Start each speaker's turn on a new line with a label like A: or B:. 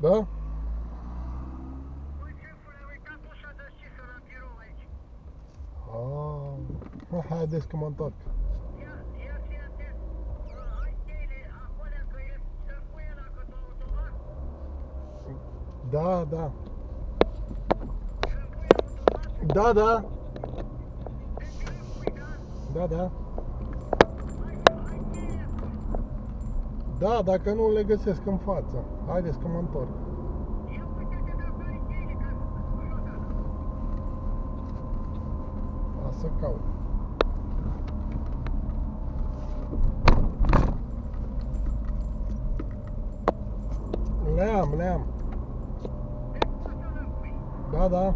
A: Da?
B: Băi, șefule, am uitat ușa deschisă la birou aici.
A: Ah, haideți că mă întorc.
B: Ia, ia și atent. Ai cheile acolo că e să puie la cât automat?
A: Da, da.
B: Să puie automat?
A: Da, da.
B: Deci le pui, da?
A: Da, Da, dacă nu le găsesc în față. Haideți că mă întorc.
B: Ia uite-te dacă ai cheile, că ușa ta.
A: A să caut. Le am, le am.
B: Deci poți să le pui.
A: Da, da.